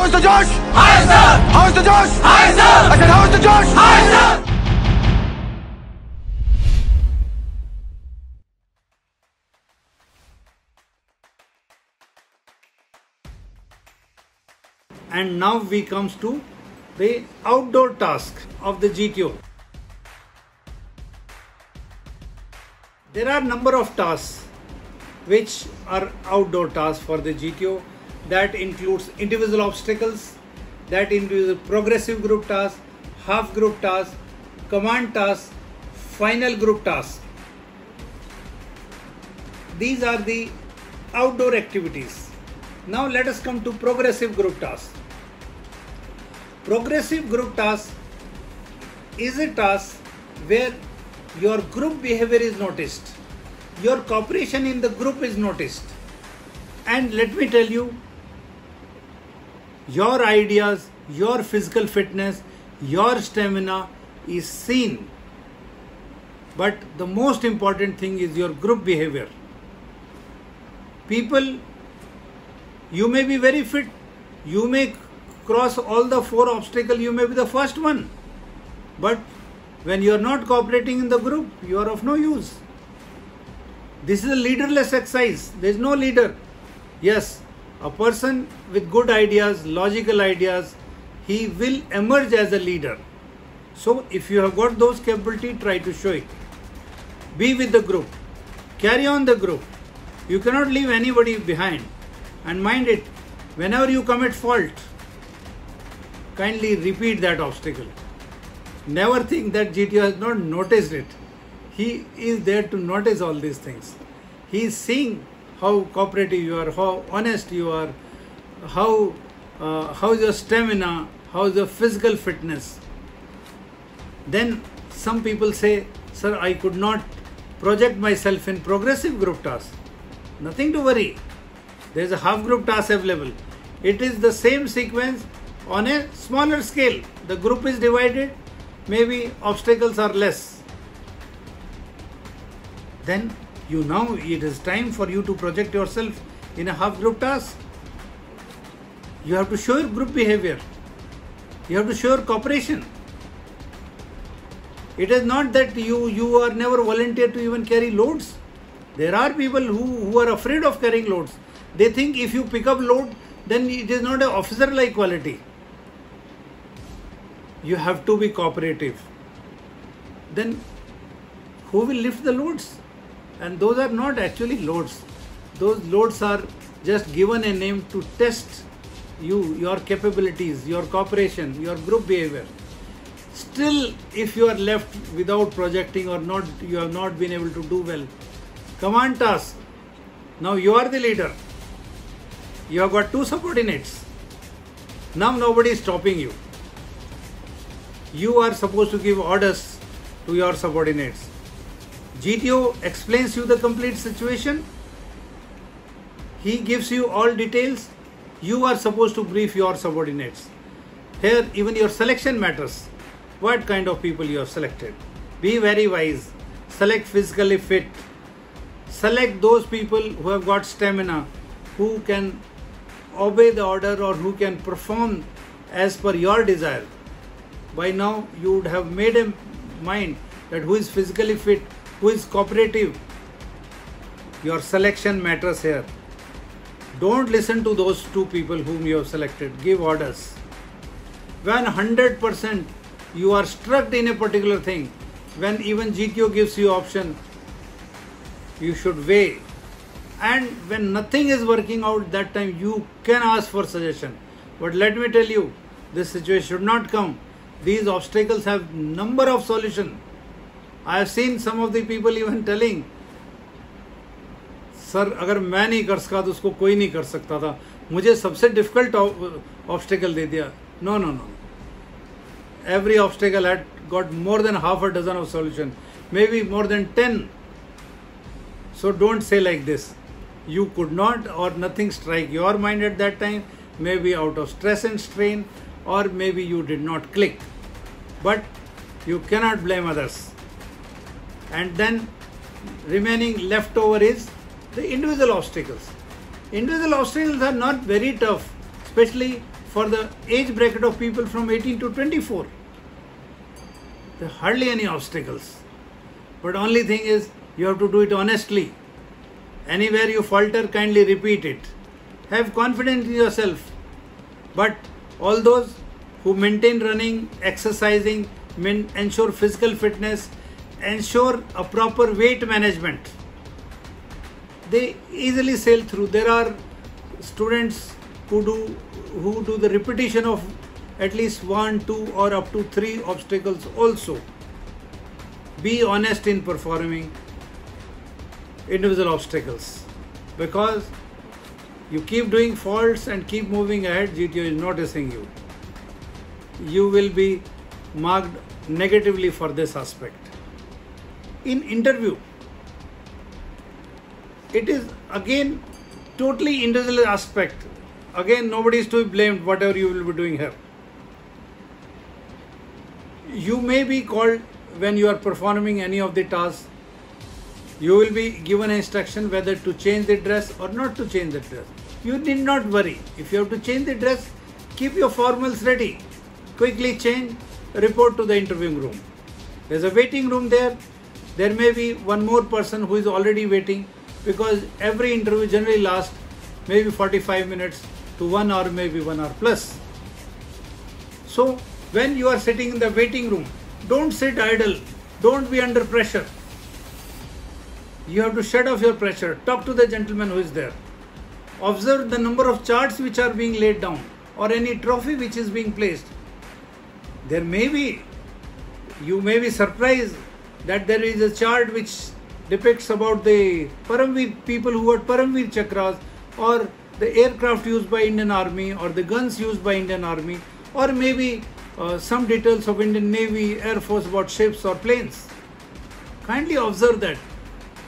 How's the Josh? Hi, sir! How's the Josh? Hi, sir! I said, how's the Josh? Hi, sir! and now we comes to the outdoor task of the GTO. There are number of tasks which are outdoor tasks for the GTO that includes individual obstacles, that includes progressive group tasks, half group tasks, command tasks, final group tasks. These are the outdoor activities. Now let us come to progressive group tasks. Progressive group task is a task where your group behavior is noticed, your cooperation in the group is noticed, and let me tell you, your ideas, your physical fitness, your stamina is seen. But the most important thing is your group behavior. People, you may be very fit, you may cross all the four obstacles, you may be the first one. But when you are not cooperating in the group, you are of no use. This is a leaderless exercise. There is no leader. Yes, a person with good ideas, logical ideas, he will emerge as a leader. So if you have got those capability, try to show it. Be with the group. Carry on the group. You cannot leave anybody behind. And mind it, whenever you commit fault, kindly repeat that obstacle. Never think that GTO has not noticed it. He is there to notice all these things. He is seeing how cooperative you are, how honest you are, how uh, your stamina, how is your physical fitness. Then some people say, Sir, I could not project myself in progressive group tasks. Nothing to worry. There is a half group task available. It is the same sequence on a smaller scale. The group is divided, maybe obstacles are less. Then you now it is time for you to project yourself in a half group task. You have to show your group behavior. You have to show your cooperation. It is not that you you are never volunteer to even carry loads. There are people who, who are afraid of carrying loads. They think if you pick up load, then it is not an officer like quality. You have to be cooperative. Then who will lift the loads? And those are not actually loads. Those loads are just given a name to test you, your capabilities, your cooperation, your group behavior. Still, if you are left without projecting or not, you have not been able to do well. Command task. Now you are the leader. You have got two subordinates. Now nobody is stopping you. You are supposed to give orders to your subordinates. GTO explains you the complete situation. He gives you all details. You are supposed to brief your subordinates. Here, even your selection matters. What kind of people you have selected? Be very wise. Select physically fit. Select those people who have got stamina, who can obey the order or who can perform as per your desire. By now, you would have made a mind that who is physically fit, who is cooperative. Your selection matters here. Don't listen to those two people whom you have selected. Give orders. When 100% you are struck in a particular thing, when even GTO gives you option, you should weigh. And when nothing is working out, that time you can ask for suggestion. But let me tell you, this situation should not come. These obstacles have number of solution. I have seen some of the people even telling, sir अगर मैं नहीं कर सका तो उसको कोई नहीं कर सकता था मुझे सबसे डिफिकल्ट ऑब्स्टेकल दे दिया no no no every obstacle had got more than half a dozen of solution maybe more than 10 so don't say like this you could not or nothing strike your mind at that time maybe out of stress and strain or maybe you did not click but you cannot blame others and then remaining left over is the individual obstacles individual obstacles are not very tough especially for the age bracket of people from 18 to 24. There are hardly any obstacles. But only thing is you have to do it honestly. Anywhere you falter, kindly repeat it. Have confidence in yourself. But all those who maintain running, exercising, ensure physical fitness, ensure a proper weight management, they easily sail through. There are students who do who do the repetition of at least one, two, or up to three obstacles also. Be honest in performing individual obstacles because you keep doing faults and keep moving ahead, GTO is noticing you. You will be marked negatively for this aspect. In interview, it is again totally individual aspect. Again, nobody is to be blamed, whatever you will be doing here. You may be called when you are performing any of the tasks. You will be given instruction whether to change the dress or not to change the dress. You need not worry. If you have to change the dress, keep your formals ready. Quickly change, report to the interviewing room. There's a waiting room there. There may be one more person who is already waiting because every interview generally lasts maybe 45 minutes to one hour, maybe one hour plus. So, when you are sitting in the waiting room, don't sit idle, don't be under pressure. You have to shut off your pressure, talk to the gentleman who is there. Observe the number of charts which are being laid down or any trophy which is being placed. There may be, you may be surprised that there is a chart which depicts about the Paramveer people who had Paramveer chakras or the aircraft used by Indian Army or the guns used by Indian Army or maybe uh, some details of Indian Navy, Air Force about ships or planes. Kindly observe that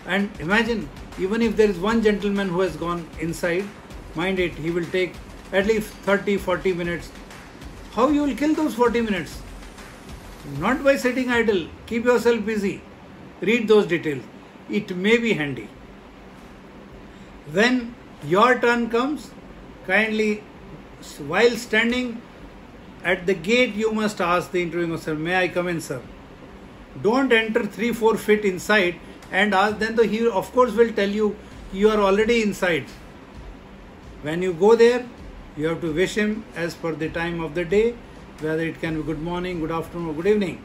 and imagine even if there is one gentleman who has gone inside, mind it, he will take at least 30 40 minutes. How you will kill those 40 minutes? Not by sitting idle, keep yourself busy, read those details it may be handy. When your turn comes, kindly, while standing at the gate, you must ask the interviewing officer, May I come in, sir? Don't enter 3 4 feet inside and ask, then the, he of course will tell you you are already inside. When you go there, you have to wish him as per the time of the day, whether it can be good morning, good afternoon, or good evening.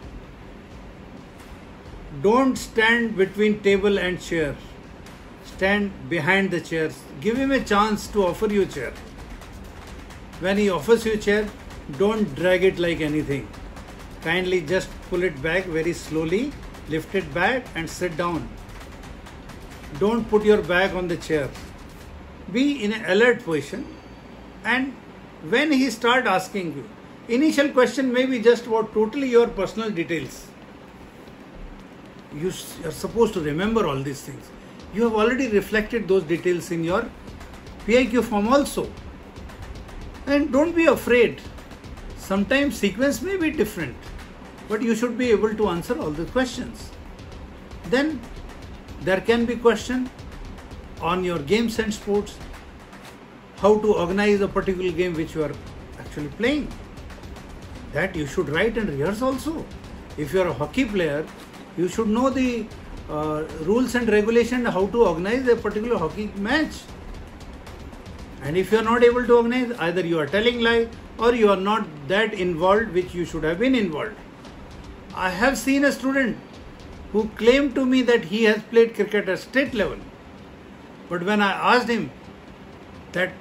Don't stand between table and chair. Stand behind the chairs. Give him a chance to offer you a chair. When he offers you a chair, don't drag it like anything. Kindly just pull it back very slowly, lift it back and sit down. Don't put your back on the chair. Be in an alert position and when he start asking you, initial question may be just about totally your personal details you are supposed to remember all these things. You have already reflected those details in your PIQ form also. And don't be afraid. Sometimes sequence may be different, but you should be able to answer all the questions. Then there can be question on your games and sports, how to organize a particular game which you are actually playing. That you should write and rehearse also. If you are a hockey player, you should know the uh, rules and regulation how to organize a particular hockey match. And if you are not able to organize, either you are telling lie or you are not that involved which you should have been involved. I have seen a student who claimed to me that he has played cricket at state level. But when I asked him that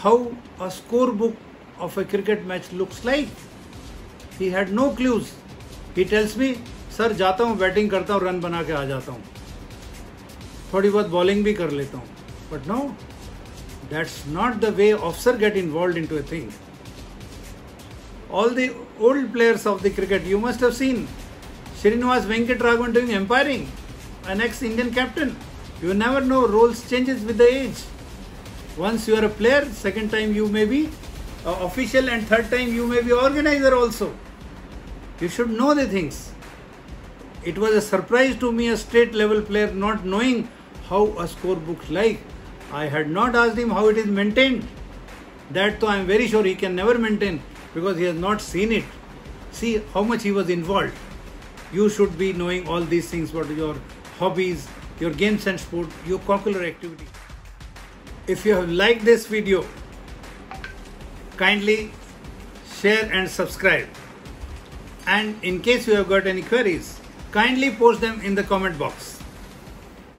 how a scorebook of a cricket match looks like, he had no clues he tells me sir जाता हूँ batting करता हूँ run बना के आ जाता हूँ. थोड़ी बहुत बॉलिंग भी कर लेता हूँ। But no that's not the way of sir get involve in to a thing all the old players of the cricket you must have seen Srinivas Venkataraghavan doing umpiring an ex Indian captain you never know roles changes with the age once you are a player second time you may be Uh, official and third time you may be organizer also you should know the things it was a surprise to me, a state level player, not knowing how a scorebook like. I had not asked him how it is maintained. That though I am very sure he can never maintain because he has not seen it. See how much he was involved. You should be knowing all these things what your hobbies, your games and sport, your curricular activity. If you have liked this video, kindly share and subscribe. And in case you have got any queries, kindly post them in the comment box.